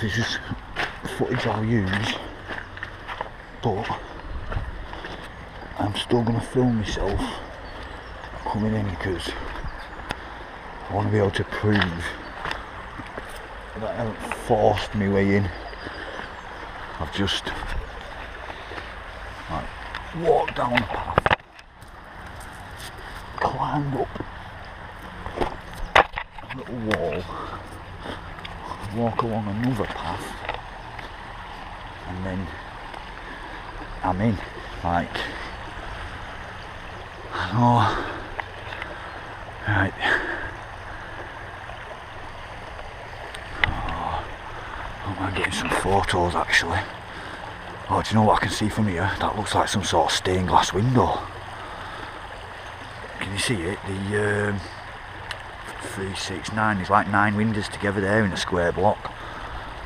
this is footage I'll use, but I'm still going to film myself coming in because I want to be able to prove that I haven't forced my way in. I've just like, walked down the path, climbed up a little wall, walk along another path, and then I'm in. Like, I know. Right. Oh, I'm getting some photos actually. Oh, do you know what I can see from here? That looks like some sort of stained glass window. Can you see it? The um, three, six, nine. There's like nine windows together there in a square block.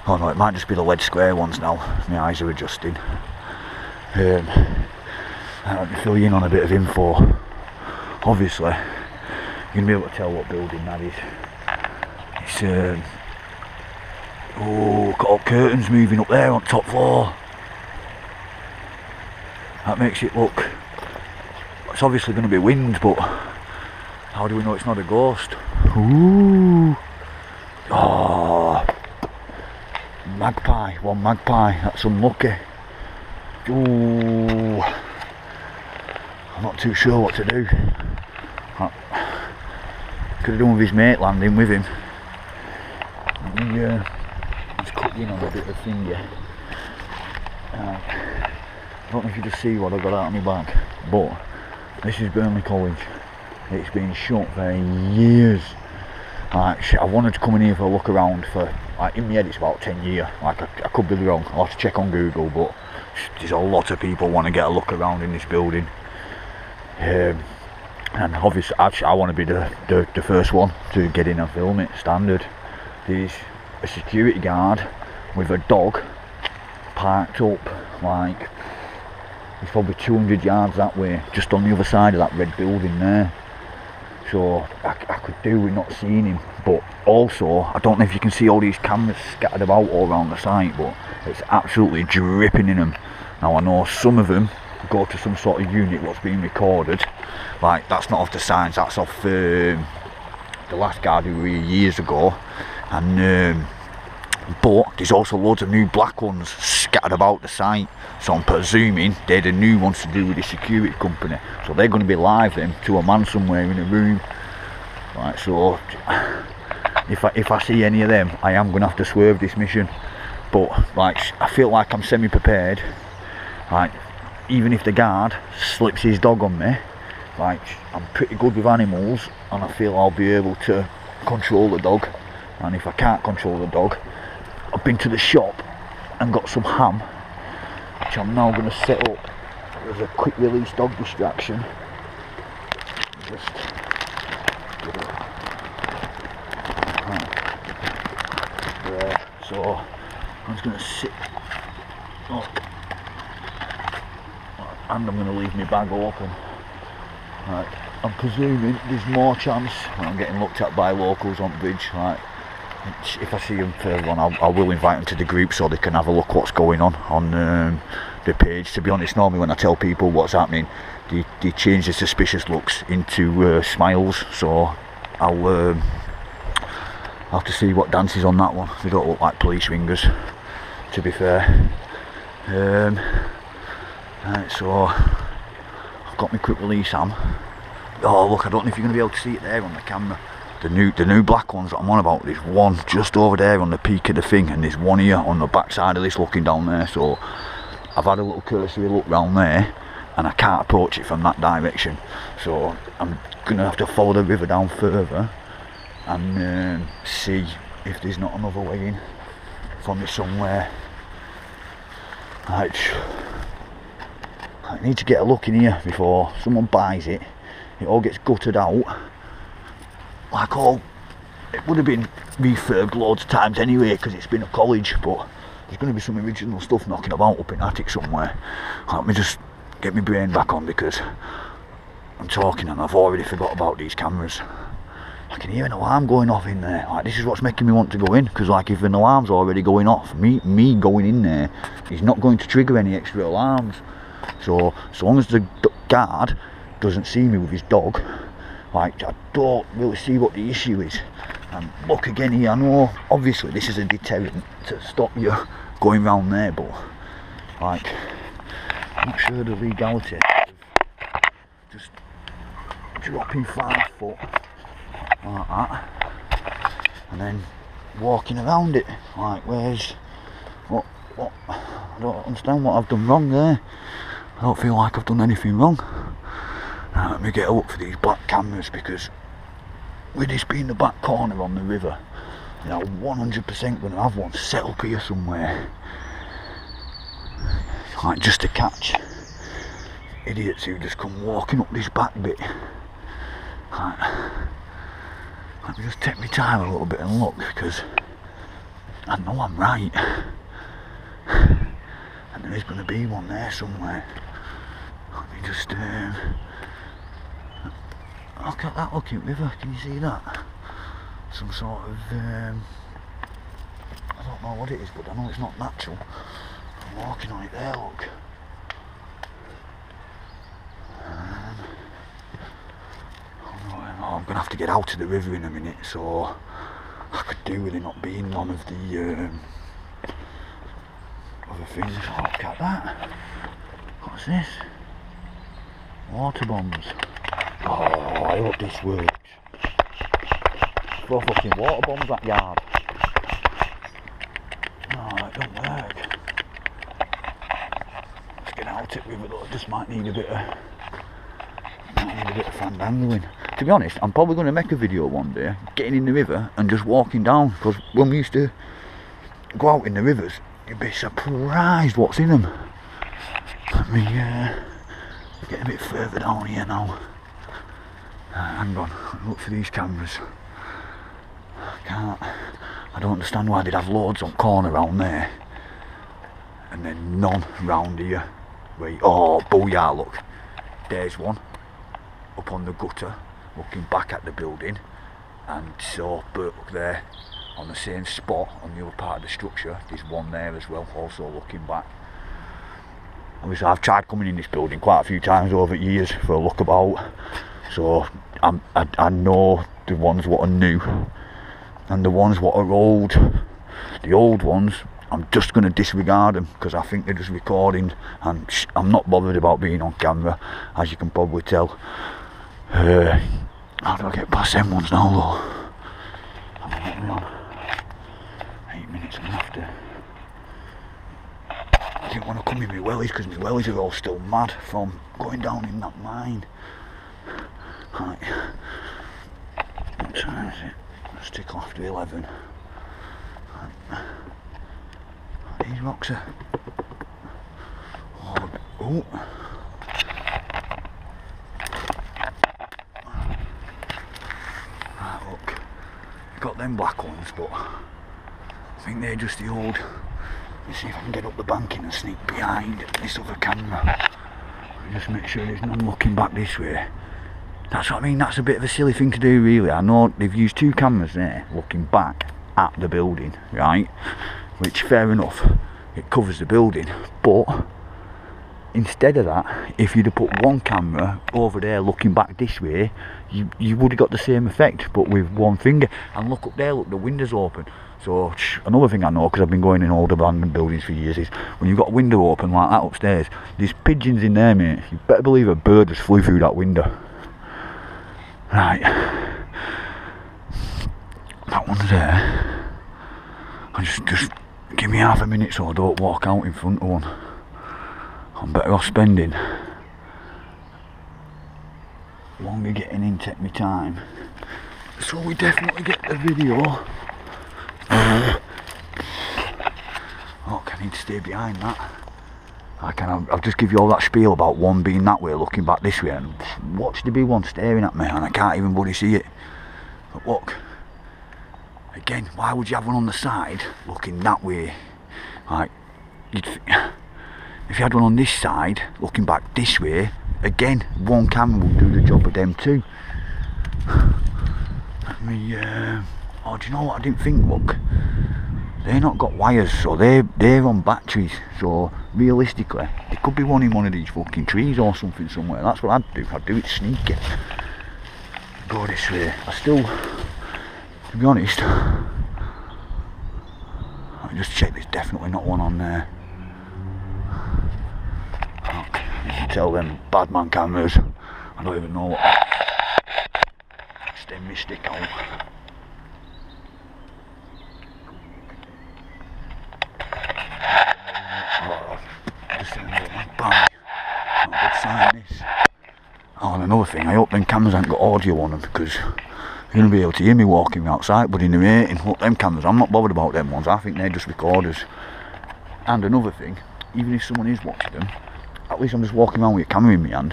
Oh no, it might just be the lead square ones now. My eyes are adjusting. Um, me fill you in on a bit of info. Obviously, you're gonna be able to tell what building that is. It's um, oh, got curtains moving up there on top floor. That makes it look. It's obviously going to be wind, but how do we know it's not a ghost? Ooh. Oh. Magpie, one magpie. That's unlucky. Ooh. I'm not too sure what to do. Could have done with his mate landing with him. Let me uh, just cut in on a bit of finger. I don't know if you just see what I've got out of my back, but this is Burnley College. It's been shut for years. Like, I wanted to come in here for a look around for, like, in my head it's about 10 years. Like, I, I could be wrong. I'll have to check on Google, but there's a lot of people want to get a look around in this building. Um, and obviously, actually, I want to be the, the, the first one to get in and film it, standard. There's a security guard with a dog parked up, like, it's probably 200 yards that way, just on the other side of that red building there. So I, I, could do with not seeing him, but also I don't know if you can see all these cameras scattered about all around the site, but it's absolutely dripping in them. Now I know some of them go to some sort of unit what's being recorded, like that's not off the signs, that's off um, the last guard who were years ago, and. Um, but there's also loads of new black ones scattered about the site. So I'm presuming they're the new ones to do with the security company. So they're going to be live then to a man somewhere in a room. Right so if I, if I see any of them I am going to have to swerve this mission. But like I feel like I'm semi prepared like even if the guard slips his dog on me like I'm pretty good with animals and I feel I'll be able to control the dog. And if I can't control the dog I've been to the shop and got some ham which I'm now going to set up as a quick release dog distraction. Just so I'm just going to sit look and I'm going to leave my bag open. Right I'm presuming there's more chance I'm getting looked at by locals on the bridge right if I see them further on, I'll, I will invite them to the group so they can have a look what's going on on um, the page. To be honest, normally when I tell people what's happening, they, they change the suspicious looks into uh, smiles. So I'll, um, have to see what dances on that one. They don't look like police ringers, to be fair. Um, right, so I've got my quick release arm. Oh look, I don't know if you're going to be able to see it there on the camera the new the new black ones that I'm on about there's one just over there on the peak of the thing and there's one here on the back side of this looking down there so I've had a little cursory look round there and I can't approach it from that direction. So I'm gonna have to follow the river down further and um, see if there's not another way in from it somewhere. Right. I need to get a look in here before someone buys it. It all gets gutted out like all it would have been refurbed loads of times anyway because it's been a college but there's going to be some original stuff knocking about up in attic somewhere let me just get my brain back on because I'm talking and I've already forgot about these cameras I can hear an alarm going off in there. Like this is what's making me want to go in because like if an alarm's already going off, me me going in there is not going to trigger any extra alarms. So so long as the guard doesn't see me with his dog, like I don't really see what the issue is. And look again here, I know obviously this is a deterrent to stop you going round there, but like I'm not sure the legality just dropping five foot like that and then walking around it. Like where's what what I don't understand what I've done wrong there. I don't feel like I've done anything wrong let me get a look for these black cameras because with this being the back corner on the river you know 100% going to have one set up here somewhere like just to catch idiots who just come walking up this back bit like, let me just take my time a little bit and look because I know I'm right. And there is going to be one there somewhere. Let me just um, look at that looking river. Can you see that? Some sort of um, I don't know what it is, but I know it's not natural. I'm walking on it there. Look. I'm going to have to get out of the river in a minute, so I could do with it not being one of the um, other things. Oh, look at that. What's this? Water bombs. I hope this works. Four fucking water bombs that yard. No, it don't work. Let's get out river though, it just might need a bit of might need a bit of to be honest, I'm probably going to make a video one day getting in the river and just walking down because when we used to go out in the rivers, you'd be surprised what's in them. Let me uh, get a bit further down here now. Uh, hang on, look for these cameras. I can't, I don't understand why they'd have loads on corner around there. And then none round here. Wait, oh, booyah, look. There's one. Up on the gutter looking back at the building. And so but there. On the same spot on the other part of the structure there's one there as well also looking back. Obviously I've tried coming in this building quite a few times over the years for a look about so I'm, I, I know the ones what are new and the ones what are old the old ones I'm just going to disregard them because I think they're just recording and I'm not bothered about being on camera as you can probably tell uh, how do I get past them ones now though? I'm getting on. Eight minutes I'm after. I didn't want to come in my wellies because my wellies are all still mad from going down in that mine. Right. What time is it? Let's tick after 11. Right. These rocks are... Oh, oh. got them black ones, but I think they're just the old. Let's see if I can get up the banking and sneak behind this other camera. Just make sure there's none looking back this way. That's what I mean, that's a bit of a silly thing to do really. I know they've used two cameras there looking back at the building, right? Which fair enough, it covers the building, but instead of that, if you'd have put one camera over there looking back this way, you, you would have got the same effect, but with one finger. And look up there, look, the window's open. So another thing I know, because I've been going in old abandoned buildings for years, is when you've got a window open like that upstairs, there's pigeons in there, mate. You better believe a bird just flew through that window. Right. That one's there. I just, just give me half a minute so I don't walk out in front of one. I'm better off spending longer getting in take me time so we definitely get the video oh, look I need to stay behind that I can I'll, I'll just give you all that spiel about one being that way looking back this way and watch the big one staring at me and I can't even bloody see it. But look again why would you have one on the side looking that way? Like if you had one on this side looking back this way again one camera will do the job of them too. Let me, uh, oh, do you know what? I didn't think? Look, they're not got wires, so they're, they're on batteries. So realistically, there could be one in one of these fucking trees or something somewhere. That's what I'd do. I'd do it sneaky. Go this way. Uh, I still, to be honest, I just check there's definitely not one on there. You can tell them bad man cameras. I don't even know what. Extend my stick out. Oh, just a little bang. Not a good sign this. Oh, and another thing, I hope them cameras ain't got audio on them because you're going to be able to hear me walking outside, but in the rating, look, them cameras, I'm not bothered about them ones, I think they're just recorders. And another thing, even if someone is watching them, at least I'm just walking around with a camera in my hand.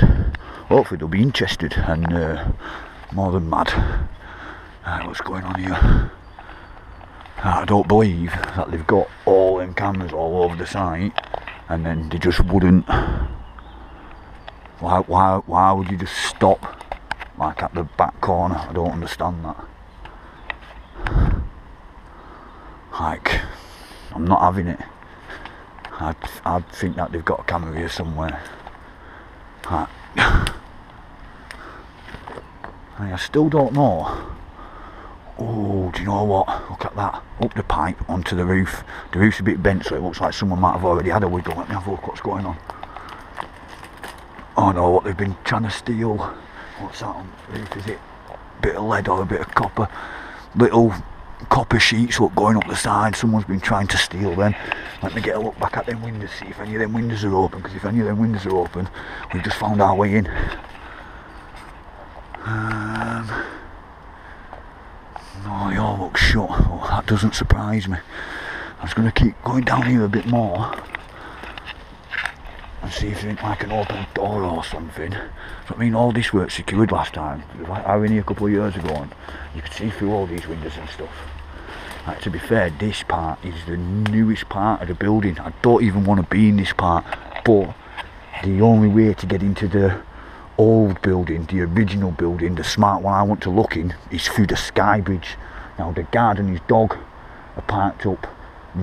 Hopefully they'll be interested and uh, more than mad. Uh, what's going on here? I don't believe that they've got all them cameras all over the site and then they just wouldn't why why why would you just stop like at the back corner? I don't understand that. Like I'm not having it. I I think that they've got a camera here somewhere. Like, I still don't know. Oh, do you know what? Look at that. Up the pipe onto the roof. The roof's a bit bent so it looks like someone might have already had a wiggle. Let me have a look what's going on. Oh no, what they've been trying to steal. What's that on the roof? Is it a bit of lead or a bit of copper? Little copper sheets look going up the side. Someone's been trying to steal them. Let me get a look back at them windows, see if any of them windows are open. Because if any of them windows are open, we've just found our way in. Um, no, they all look shut. Oh, that doesn't surprise me. I was going to keep going down here a bit more and see if there's like an open door or something. So I mean, all this worked secured last time. I went here a couple of years ago and you could see through all these windows and stuff. Like, to be fair, this part is the newest part of the building. I don't even want to be in this part, but the only way to get into the old building, the original building, the smart one I want to look in, is through the sky bridge. Now the garden is dog are parked up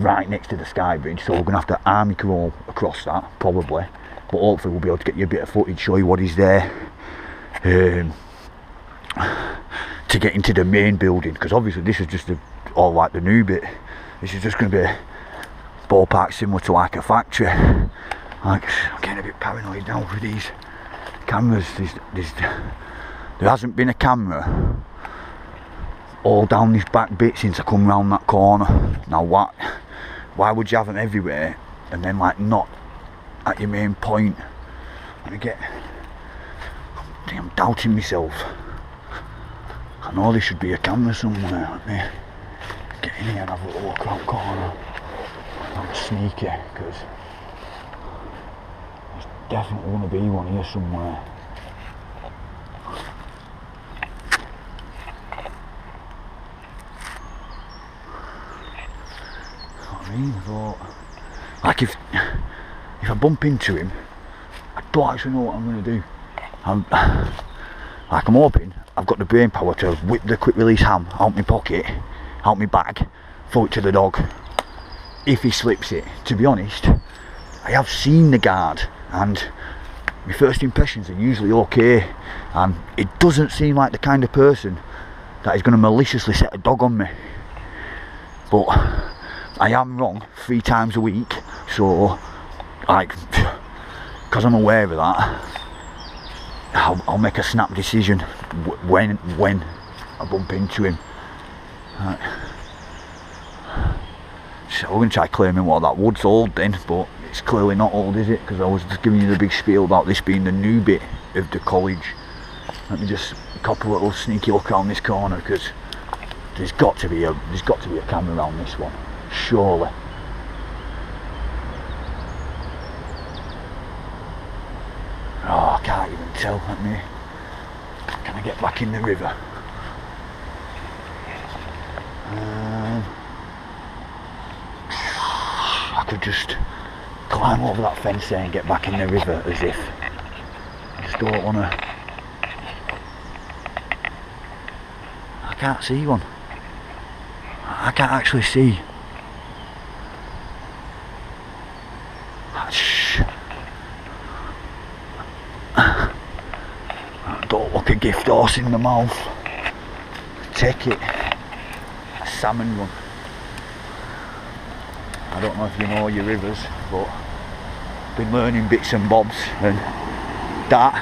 right next to the sky bridge, so we're to have to army crawl across that, probably. But hopefully we'll be able to get you a bit of footage, show you what is there. Um, to get into the main building, because obviously this is just a, all like the new bit. This is just going to be a ballpark similar to like a factory. Like, I'm getting a bit paranoid now with these cameras. There's, there's, there hasn't been a camera all down this back bit since I come round that corner. Now what? Why would you have them everywhere and then like not at your main point? I get. I'm doubting myself. I know there should be a camera somewhere. Let me get in here and have a look around corner. I'm sneaky because there's definitely going to be one here somewhere. I thought, like if if I bump into him, I don't actually know what I'm going to do. I'm like I'm hoping I've got the brain power to whip the quick release ham out my pocket, out my bag, throw it to the dog. If he slips it, to be honest, I have seen the guard and my first impressions are usually okay and it doesn't seem like the kind of person that is going to maliciously set a dog on me. But I am wrong three times a week, so like, because I'm aware of that, I'll, I'll, make a snap decision when when I bump into him. Right. So we're going to try claiming what that wood's old then, but it's clearly not old, is it? Because I was just giving you the big spiel about this being the new bit of the college. Let me just cop a little sneaky look around this corner because there's got to be a there's got to be a camera around this one surely. Oh, I can't even tell. Let me. Can I get back in the river? Um, I could just climb over that fence there and get back in the river as if I just don't want to. I can't see one. I can't actually see. Don't a gift horse in the mouth. Take it. A salmon run. I don't know if you know your rivers, but been learning bits and bobs and that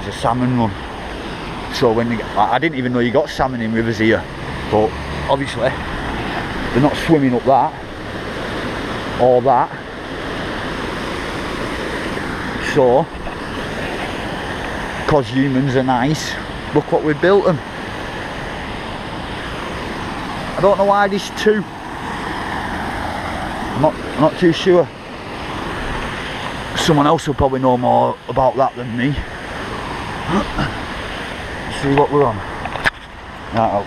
is a salmon run. So when I didn't even know you got salmon in rivers here, but obviously they're not swimming up that or that. So, because humans are nice, look what we've built them. I don't know why there's two. I'm not, I'm not too sure. Someone else will probably know more about that than me. See what we're on. Right,